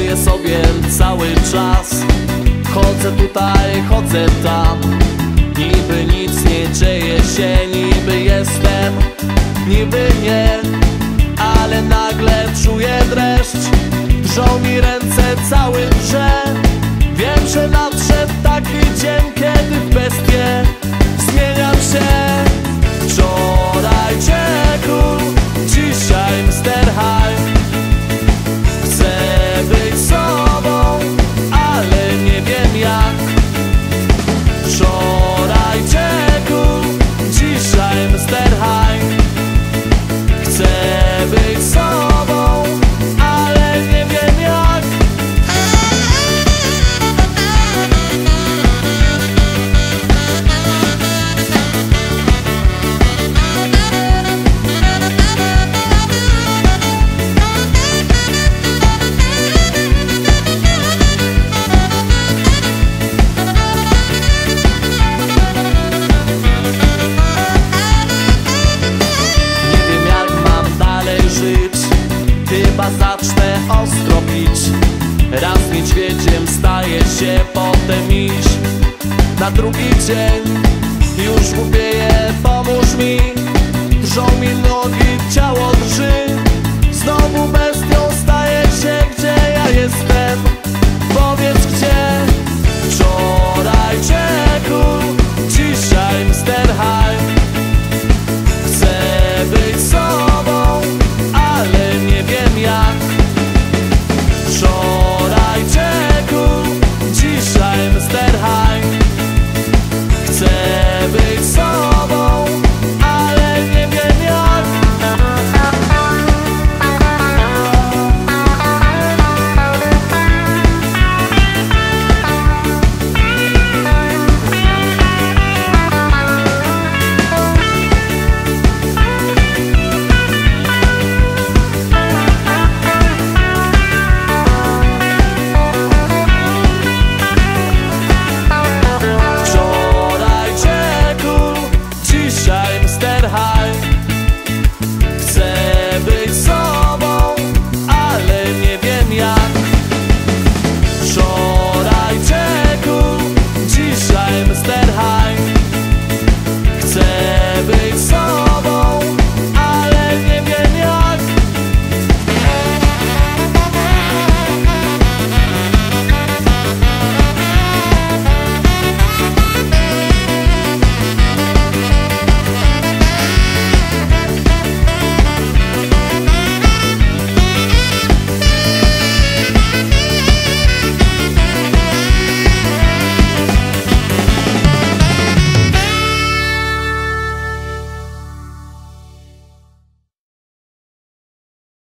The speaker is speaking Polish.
żyję sobie cały czas. Chodzę tutaj, chodzę tam. Niby nic nie dzieje się, niby jestem. Niby nie, ale nagle czuję dreszcz. Drżą mi ręce, cały drże Zacznę ostro pić. Raz niedźwiedziem staje się potem miś Na drugi dzień już głupieję, pomóż mi. Drżą